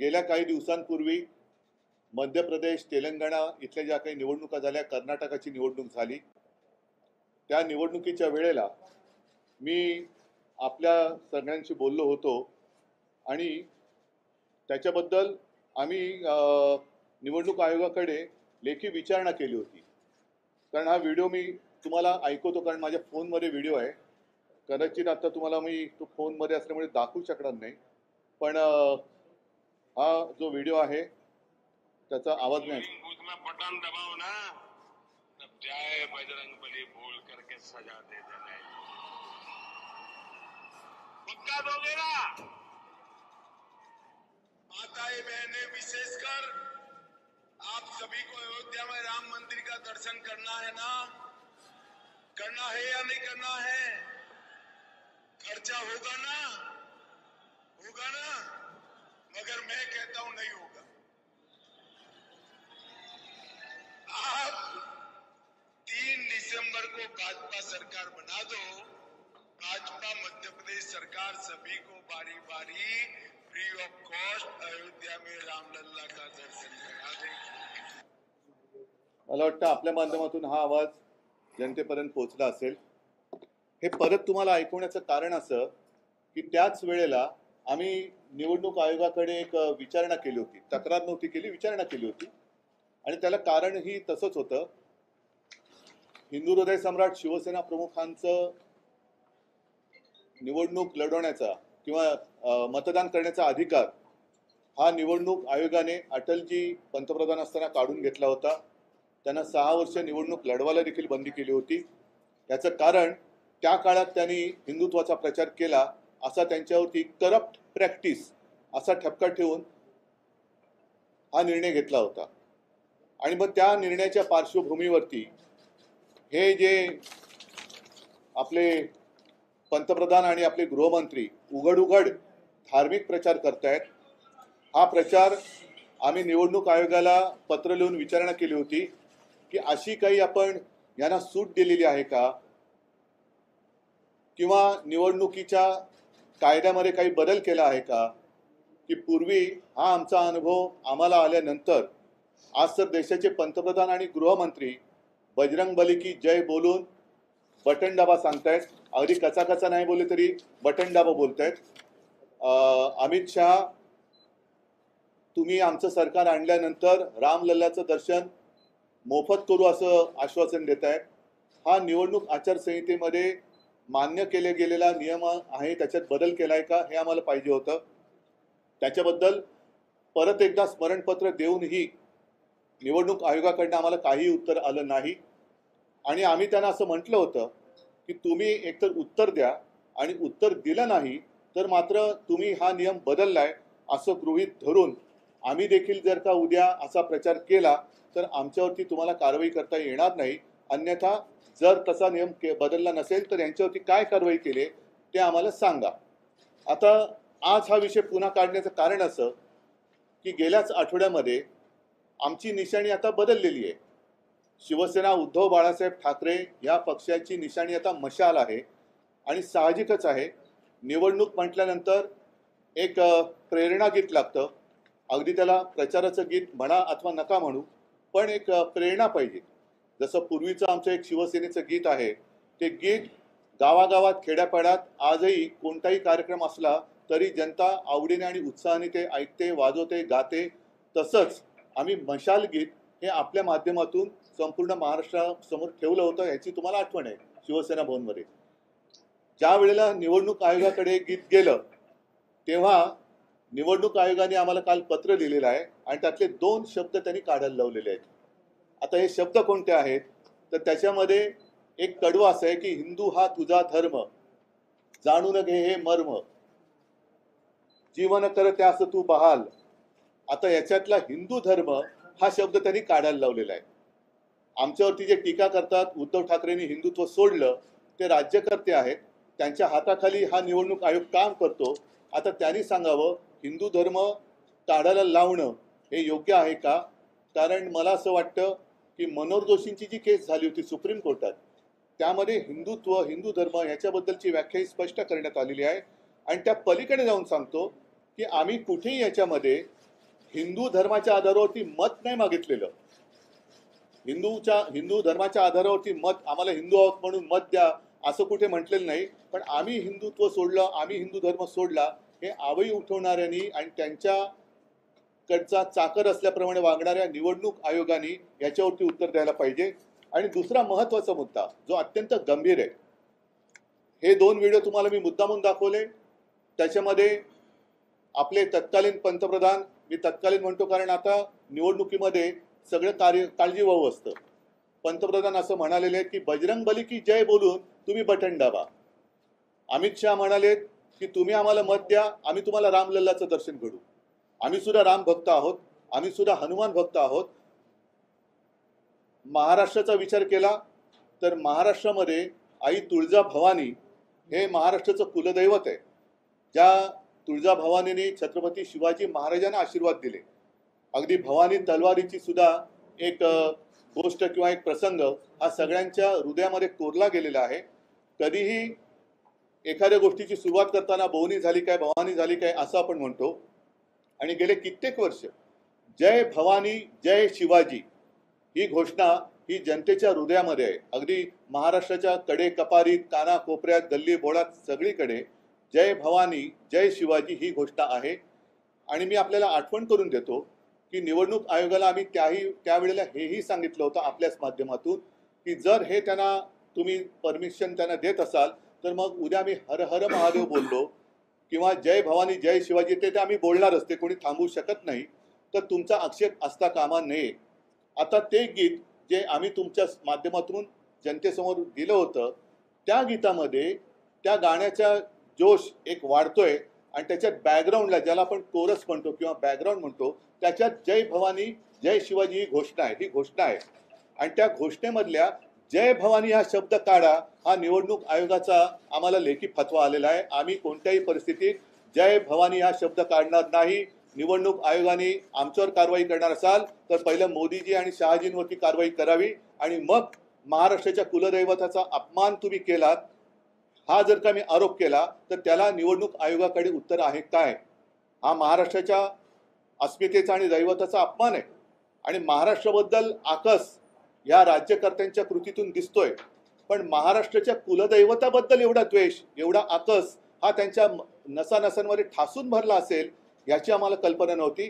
गेल्या काही दिवसांपूर्वी मध्य प्रदेश तेलंगणा इथल्या ज्या काही निवडणुका झाल्या कर्नाटकाची निवडणूक झाली. त्या निवडणुकीच्या वेळेला मी आपल्या सगळ्यांशी बोललो होतो आणि त्याच्याबद्दल आम्ही निवडणूक आयोगाकडे लेखी विचारणा केली होती. कारण हा व्हिडिओ मी तुम्हाला ऐकवतो कारण माझ्या फोनमध्ये व्हिडिओ आहे. कदाचित आता तुम्हाला मी तो फोनमध्ये असल्यामुळे दाखवू शकणार नाही. पण हा जो व्हिडिओ आहे, त्याचा आवाज़ नाही. बटन दबाओ ना. तब जय बजरंग बली बोल करके सजा दे देना पक्का दोगे ना माताएँ बहने, विशेषकर आप सभी को अयोध्या में राम मंदिर का दर्शन करना है ना? करना है या नहीं करना है? खर्चा होगा ना? होगा ना? भाजपा सरकार बना दो भाजपा मध्य प्रदेश सरकार सभी को बारी बारी फ्री ऑफ कॉस्ट अयोध्या में रामलला का दर्शन करा देगी मला वाटतं आपल्या माध्यमातून हा आवाज जनतेपर्यंत पोहोचला असेल. हे परत तुम्हाला ऐकवण्याचं कारण असं की त्याच वेळेला आम्ही निवडणूक आयोगाकडे एक विचारणा केली होती. तक्रार नव्हती केली विचारणा केली होती. आणि त्याला कारणही तसंच होतं. हिंदू हृदय सम्राट शिवसेना प्रमुखांचं निवडणूक लढवण्याचा किंवा मतदान करण्याचा अधिकार हा निवडणूक आयोगाने अटलजी पंतप्रधान असताना काढून घेतला होता. त्यांना सहा वर्ष निवडणूक लढवायला देखील बंदी केली होती. याचं कारण त्या काळात त्यांनी हिंदुत्वाचा प्रचार केला असा त्यांच्यावरती करप्ट प्रॅक्टिस असा ठपका ठेवून हा निर्णय घेतला होता. आणि मग त्या निर्णयाच्या पार्श्वभूमीवरती हे जे आपले पंतप्रधान आणि आपले गृहमंत्री उघड उघड धार्मिक प्रचार करतायत हा प्रचार आम्ही निवडणूक आयोगाला पत्र लिहून विचारणा केली होती की अशी काही आपण यांना सूट दिलेली आहे का? किंवा निवडणुकीच्या कायद्यामध्ये काही बदल केला आहे का? की पूर्वी हा आमचा अनुभव आम्हाला आल्यानंतर आज तर देशाचे पंतप्रधान आणि गृहमंत्री बजरंग बली की जय बोलून बटन डाबा सांगतायत. अगदी कचा नाही बोलले तरी बटन डाबा बोलतायत. अमित शहा तुम्ही आमचं सरकार आणल्यानंतर रामलल्लाचं दर्शन मोफत करू असं आश्वासन देत आहेत हा निवडणूक आचारसंहितेमध्ये मान्य केले गेलेला नियम आहे त्याच्यात बदल केला आहे का हे आम्हाला पाहिजे होतं. त्याच्याबद्दल परत एकदा स्मरणपत्र देऊनही निवडणूक आयोगाकडनं आम्हाला काही उत्तर आलं नाही. आणि आम्ही त्यांना असं म्हटलं होतं की तुम्ही एकतर उत्तर द्या आणि उत्तर दिलं नाही तर मात्र तुम्ही हा नियम बदललाय असं गृहीत धरून आम्ही देखील जर का उद्या असा प्रचार केला तर आमच्यावरती तुम्हाला कारवाई करता येणार नाही. अन्यथा जर तसा नियम के बदलला नसेल तर यांच्यावरती काय कारवाई केली ते आम्हाला सांगा. आता आज हा विषय पुन्हा काढण्याचं कारण असं की गेल्याच आठवड्यामध्ये आमची निशाणी आता बदललेली आहे. शिवसेना उद्धव बाळासाहेब ठाकरे या पक्षाची निशाणी आता मशाल आहे आणि साहजिकच आहे. निवडणूक म्हटल्यानंतर एक प्रेरणा गीत लागतं. अगदी त्याला प्रचाराचं गीत म्हणा अथवा नका म्हणू पण एक प्रेरणा पाहिजे. जसं पूर्वीचं आमचं एक शिवसेनेचं गीत आहे ते गीत गावागावात खेड्यापाड्यात आजही कोणताही कार्यक्रम असला तरी जनता आवडीने आणि उत्साहाने ते ऐकते वाजवते गाते तसंच आम्ही मशाल गीत हे आपल्या माध्यमातून संपूर्ण महाराष्ट्रासमोर ठेवलं होतं याची तुम्हाला आठवण आहे शिवसेना भवनमध्ये. ज्या वेळेला निवडणूक आयोगाकडे गीत गेलं तेव्हा निवडणूक आयोगाने आम्हाला काल पत्र लिहिलेलं आहे आणि त्यातले दोन शब्द त्यांनी काढायला लावलेले आहेत. आता हे शब्द कोणते आहेत? तर त्याच्यामध्ये एक कडवा असं आहे की हिंदू हा तुझा धर्म जाणून घे हे मर्म. जीवन कर त्यास तू बहाल. आता याच्यातला हिंदू धर्म हा शब्द त्यांनी काढायला लावलेला आहे. आमच्यावरती जे टीका करतात उद्धव ठाकरेंनी हिंदुत्व सोडलं ते राज्यकर्ते आहेत त्यांच्या हाताखाली हा निवडणूक आयोग काम करतो. आता त्यांनी सांगावं हिंदू धर्म काढायला लावणं हे योग्य आहे का? कारण मला असं वाटतं की मनोहर जोशींची जी केस झाली होती सुप्रीम कोर्टात त्यामध्ये हिंदुत्व हिंदू धर्म ह्याच्याबद्दलची व्याख्या ही स्पष्ट करण्यात आलेली आहे. आणि त्या पलीकडे जाऊन सांगतो की आम्ही कुठेही याच्यामध्ये हिंदू धर्माच्या आधारावरती मत नाही मागितलेलं. हिंदूच्या हिंदू धर्माच्या आधारावरती मत आम्हाला हिंदू आहोत म्हणून मत द्या असं कुठे म्हटलेलं नाही. पण आम्ही हिंदुत्व सोडलं आम्ही हिंदू धर्म सोडला हे आवई उठवणाऱ्यांनी आणि त्यांच्या कडचा चाकर असल्याप्रमाणे वागणाऱ्या निवडणूक आयोगाने याच्यावरती उत्तर द्यायला पाहिजे. आणि दुसरा महत्त्वाचा मुद्दा जो अत्यंत गंभीर आहे. हे दोन व्हिडिओ तुम्हाला मी मुद्दामून दाखवले. त्याच्यामध्ये आपले तत्कालीन पंतप्रधान मी तत्कालीन म्हणतो कारण आता निवडणुकीमध्ये सगळं कार्य काळजीवाहू असतं. पंतप्रधान असं म्हणालेले की बजरंग बली की जय बोलून तुम्ही बटन दाबा. अमित शहा म्हणालेत की तुम्ही आम्हाला मत द्या आम्ही तुम्हाला रामलल्लाचं दर्शन घडू आम्ही सुद्धा राम भक्त आहोत आम्ही सुद्धा हनुमान भक्त आहोत. महाराष्ट्राचा विचार केला तर महाराष्ट्रामध्ये आई तुळजा भवानी हे महाराष्ट्राचं कुलदैवत आहे. ज्या तुळजाभवानीने छत्रपती शिवाजी महाराजांना आशीर्वाद दिले. अगदी भवानी तलवारीची सुद्धा एक गोष्ट किंवा एक प्रसंग हा सगळ्यांच्या हृदयामध्ये कोरला गेलेला आहे. कधीही एखाद्या गोष्टीची सुरुवात करताना भवनी झाली काय भवानी झाली काय असं आपण म्हणतो. आणि गेले कित्येक वर्ष जय भवानी जय शिवाजी ही घोषणा ही जनतेच्या हृदयामध्ये आहे. अगदी महाराष्ट्राच्या कडे कपारीत काना कोपऱ्यात गल्ली बोळात सगळीकडे जय भवानी जय शिवाजी ही घोषणा आहे. आणि मी आपल्याला आठवण करून देतो की निवडणूक आयोगाला आम्ही त्याही त्यावेळेला हेही सांगितलं होतं आपल्याच माध्यमातून की जर हे त्यांना तुम्ही परमिशन त्यांना देत असाल तर मग उद्या आम्ही हर हर महादेव बोललो किंवा जय भवानी जय शिवाजी ते ते आम्ही बोलणारच ते कोणी थांबवू शकत नाही. तर तुमचा आक्षेप असता कामा नये. आता ते गीत जे आम्ही तुमच्या माध्यमातून जनतेसमोर दिलं होतं त्या गीतामध्ये त्या गाण्याच्या जोश एक वाढतोय आणि त्याच्यात बॅकग्राऊंडला ज्याला आपण कोरस म्हणतो किंवा बॅकग्राऊंड म्हणतो त्याच्यात जय भवानी जय शिवाजी ही घोषणा आहे ही घोषणा आहे. आणि त्या घोषणेमधल्या जय भवानी हा शब्द काढा हा निवडणूक आयोगाचा आम्हाला लेखी फतवा आलेला आहे. आम्ही कोणत्याही परिस्थितीत जय भवानी हा शब्द काढणार नाही. निवडणूक आयोगाने आमच्यावर कारवाई करणार असाल तर पहिलं मोदीजी आणि शहाजींवरती कारवाई करावी. आणि मग महाराष्ट्राच्या कुलदैवताचा अपमान तुम्ही केलात हा जर का मी आरोप केला तर त्याला निवडणूक आयोगाकडे उत्तर आहे काय? हा महाराष्ट्राच्या अस्मितेचा आणि दैवताचा अपमान आहे. आणि महाराष्ट्राबद्दल आकस या राज्यकर्त्यांच्या कृतीतून दिसतोय. पण महाराष्ट्राच्या कुलदैवताबद्दल एवढा द्वेष एवढा आकस हा त्यांच्या नसानसांमध्ये ठासून भरला असेल याची आम्हाला कल्पना नव्हती.